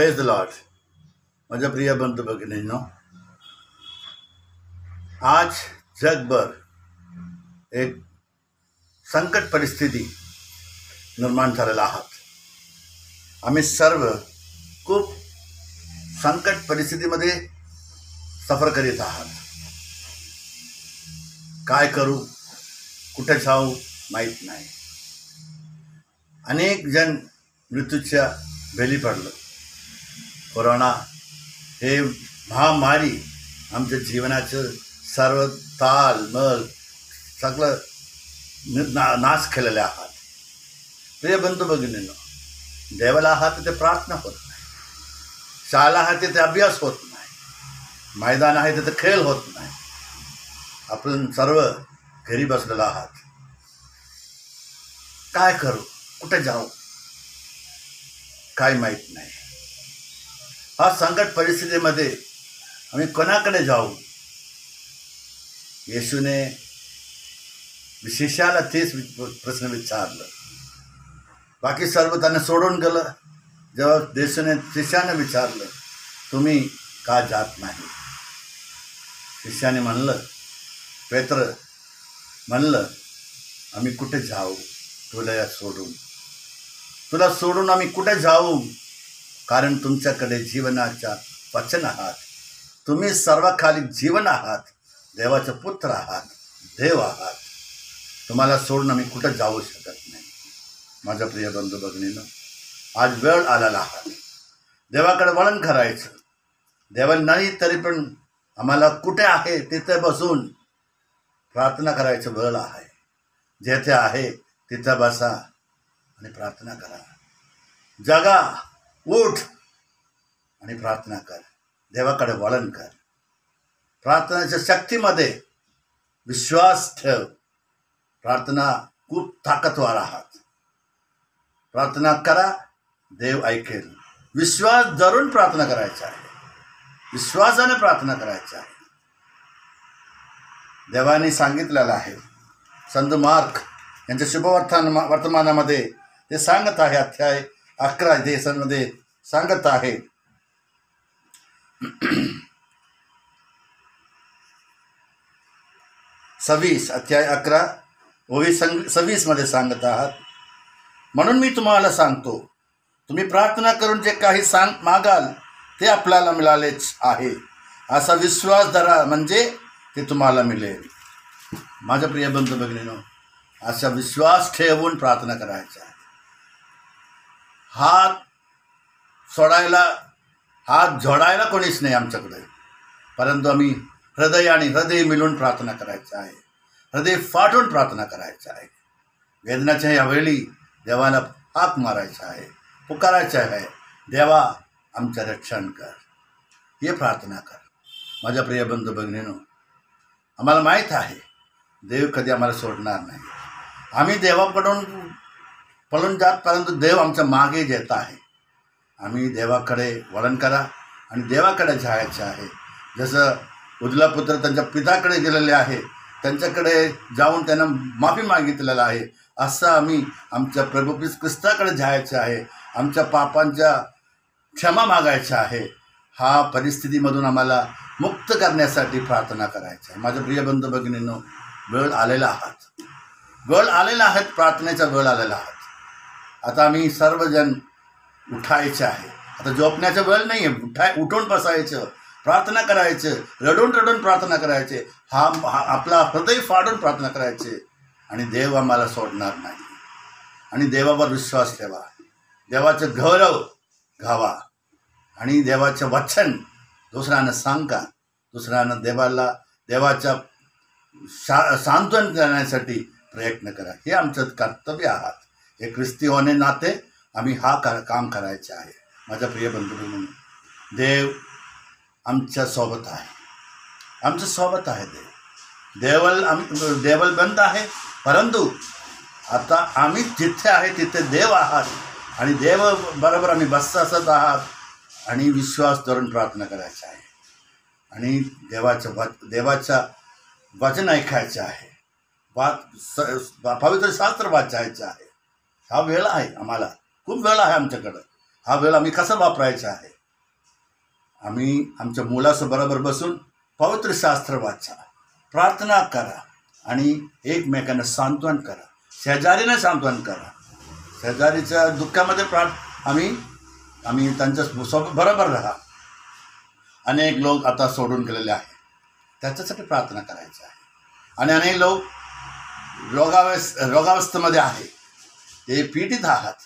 Praise the Lord माझ्या प्रिय बंधू भगिनींनो आज जगभर एक संकट परिस्थिती निर्माण झालेला आहात. आम्ही सर्व खूप संकट परिस्थितीमध्ये सफर करीत आहात. काय करू कुठे जाऊ माहीत नाही. अनेक जण मृत्यूच्या भेली पडलं. कोरोना हे महामारी आमच्या जीवनाचं सर्व ताल मल सगळं ना नाश केलेले आहात प्रिय बंधू भगिनीनं देवाला आहात तिथे प्रार्थना होत नाही. शाळा आहात तिथे अभ्यास होत नाही. मैदान आहे तिथे खेळ होत नाही. आपण सर्व घरी बसलेलो आहात. काय करू? कुठे जाऊ? काय माहीत नाही. हा संकट परिस्थितीमध्ये आम्ही कोणाकडे जाऊ? येशूने शिष्याला तेच वि- प्रश्न विचारलं. बाकी सर्व त्यांना सोडून गेलं. जेव्हा देशाने शिष्याने विचारलं तुम्ही का जात नाही? शिष्याने म्हणलं पेत्र म्हणलं आम्ही कुठे जाऊ? तुला या सोडून. तुला सोडून आम्ही कुठे जाऊ? कारण तुमच्याकडे जीवनाच्या वचन आहात. तुम्ही सर्वाखाली जीवन आहात. देवाचे पुत्र आहात. देव आहात. तुम्हाला सोडून मी कुठं जाऊ शकत नाही. माझ्या प्रिय बंधू भगिनीनं आज वेळ आलेला आहात देवाकडे वळण करायचं. देवा नाही तरी पण आम्हाला कुठे आहे तिथे बसून प्रार्थना करायचं वेळ आहे. जेथे आहे तिथं बसा आणि प्रार्थना करा. जगा. उठ आणि प्रार्थना कर. देवाकडे वळण कर. प्रार्थनेच्या शक्तीमध्ये विश्वास ठेव. प्रार्थना खूप ताकदवार आहात. प्रार्थना करा देव ऐकेल. विश्वास धरून प्रार्थना करायचा आहे. विश्वासाने प्रार्थना करायची आहे. देवाने सांगितलेलं आहे. संत मार्क यांच्या शुभवर्तमान वर्तमानामध्ये ते सांगत आहे अध्याय अकरा देशांमध्ये सांगत आहे. सव्वीस अध्याय अकरा ओवी संग सव्वीसमध्ये सांगत आहात. म्हणून मी तुम्हाला सांगतो तुम्ही प्रार्थना करून जे काही सांग मागाल ते आपल्याला मिळालेच आहे. असा विश्वास धरा म्हणजे ते तुम्हाला मिळेल. माझ्या प्रिय बंधू भगिनीनो असा विश्वास ठेवून प्रार्थना करायचा हात सोडायला हात जोडायला कोणीच नाही आमच्याकडे. परंतु आम्ही हृदय आणि हृदय मिळून प्रार्थना करायचं आहे. हृदय फाटून प्रार्थना करायचं आहे. वेदनाच्या यावेळी देवाला हाक मारायचा आहे पुकारायचं आहे. देवा आमचं रक्षण कर. हे प्रार्थना कर. माझ्या प्रिय बंधू भगिनीनो आम्हाला माहीत आहे देव कधी आम्हाला सोडणार नाही. आम्ही देवाकडून पळून जात परंतु देव आमच्या मागे येत आहे. आम्ही देवाकडे वळण करा आणि देवाकडे जायचं आहे. जसं उजला पुत्र त्यांच्या पिताकडे गेलेले आहे त्यांच्याकडे जाऊन त्यांना माफी मागितलेलं आहे असं आम्ही आमच्या प्रभू ख्रिस्ताकडे जायचं आहे. आमच्या पापांच्या क्षमा मागायच्या आहे. हा परिस्थितीमधून आम्हाला मुक्त करण्यासाठी प्रार्थना करायची आहे. माझ्या प्रिय बंधू भगिनींनो वेळ आलेला आहात. वेळ आलेला आहेत प्रार्थनेचा वेळ आलेला आहात. आता आम्ही सर्वजण उठायचे आहे. आता झोपण्याचं वेळ नाही आहे उठाय उठून बसायचं प्रार्थना करायचं रडून रडून प्रार्थना करायचे. हा हा- आपला हृदय फाडून प्रार्थना करायचे. आणि देव आम्हाला सोडणार नाही. आणि देवावर विश्वास ठेवा. देवाचं गौरव घावा. आणि देवाचं वचन दुसऱ्यांना सांगा. दुसऱ्यांना देवाला देवाच्या शा सांत्वन करण्यासाठी प्रयत्न करा. हे आमचं कर्तव्य आहात. हे ख्रिस्ती होणे नाते आम्ही हा कर काम करायचे आहे. माझ्या प्रिय बंधू म्हणून देव आमच्यासोबत आहे. आमच्यासोबत आहे देव. देवल आम देवल बंद आहे परंतु आता आम्ही जिथे आहे तिथे देव आहात. आणि देव बरोबर आम्ही बसत असत आहात आणि विश्वास धरून प्रार्थना करायची आहे. आणि देवाच्या व देवाच्या वचन ऐकायचं आहे. वा स पवित्र शास्त्र वाचायचं आहे. हा वेळ आहे आम्हाला. खूप वेळ आहे आमच्याकडं. हा वेळ आम्ही कसा वापरायचा आहे? आम्ही आमच्या मुलासो बरोबर बसून पवित्र शास्त्र वाचा. प्रार्थना करा आणि एकमेकांना सांत्वन करा. शेजारीनं सांत्वन करा. शेजारीच्या दुःखामध्ये प्रार्थ आम्ही आम्ही त्यांच्यासोबत बरोबर राहा. अनेक लोक आता सोडून गेलेले आहे त्याच्यासाठी प्रार्थना करायची आहे. आणि अनेक लोक रोगावस्थ रोगावस्थेमध्ये आहे हे पीडित आहात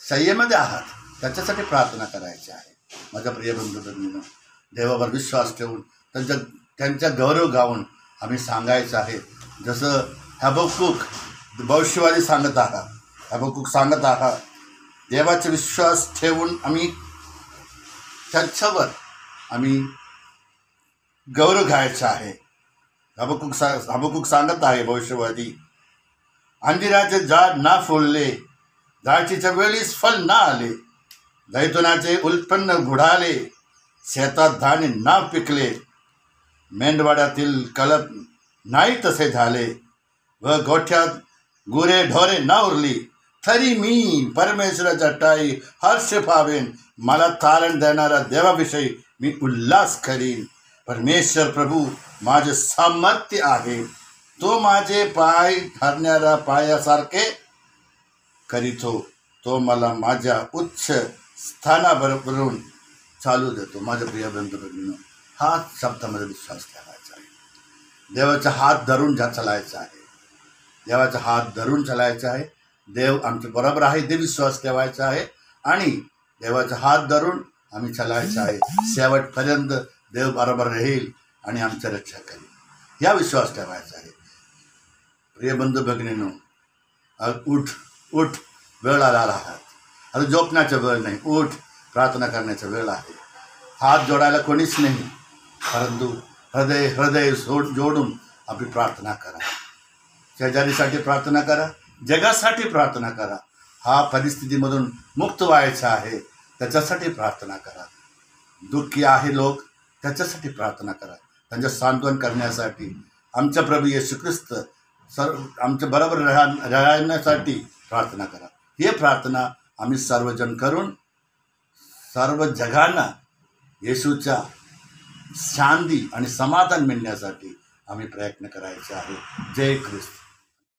संयमध्ये आहात त्याच्यासाठी प्रार्थना करायची आहे. माझ्या प्रिय बंधू भगिनीनं देवावर विश्वास ठेवून त्यांच्या त्यांच्या गौरव गाऊन आम्ही सांगायचं आहे. जसं हॅबकूक भविष्यवादी सांगत आहात हॅबकूक सांगत आहात देवाचा विश्वास ठेवून आम्ही त्याच्यावर आम्ही गौरव घ्यायचा आहे. हबकुक सा हबकुक सांगत आहे भविष्यवादी अंजिराचे झाड ना फुलले द्राक्षीच्या वेळीस फल ना आले. दैतुनाचे उत्पन्न घुडाले. शेतात धान्य ना पिकले. मेंढवाड्यातील कलप नाही तसे झाले व गोठ्यात गुरे ढोरे ना उरली. तरी मी परमेश्वराच्या टाई हर्ष पावेन. मला तारण देणाऱ्या देवाविषयी मी उल्हास करीन. परमेश्वर प्रभू माझे सामर्थ्य आहे. तो माझे पाय धरणाऱ्या पायासारखे करीतो. तो मला माझ्या उच्च स्थानाबरोबरून चालू देतो. माझ्या प्रिय बंधू हा शब्दामध्ये विश्वास ठेवायचा आहे. देवाचा हात धरून ज्या चालायचा आहे देवाचा हात धरून चालायचा आहे. देव आमच्या बरोबर आहे ते विश्वास ठेवायचा आहे. आणि देवाचा हात धरून आम्ही चालायचं आहे. शेवटपर्यंत देव बरोबर राहील आणि आमचं रक्षा करेल. या विश्वास ठेवायचा आहे. प्रिय बंधू भगिनीनो उठ उठ वेळ आला आहात. आता झोपण्याचा वेळ नाही. उठ प्रार्थना करण्याचा वेळ आहे. हात जोडायला कोणीच नाही. परंतु हृदय हृदय सोड जोडून आपली प्रार्थना करा. शेजारीसाठी प्रार्थना करा. जगासाठी प्रार्थना करा. हा परिस्थितीमधून मुक्त व्हायचा आहे. त्याच्यासाठी प्रार्थना करा. दुःखी आहे लोक त्याच्यासाठी प्रार्थना करा. त्यांचं सांत्वन करण्यासाठी आमच्या प्रभू येशू ख्रिस्त सर्व आमच्या बरोबर राहा राहण्यासाठी प्रार्थना करा. हे प्रार्थना आम्ही सर्वजण करून सर्व जगांना येशूच्या शांती आणि समाधान मिळण्यासाठी आम्ही प्रयत्न करायचे आहे. जय ख्रिस्त.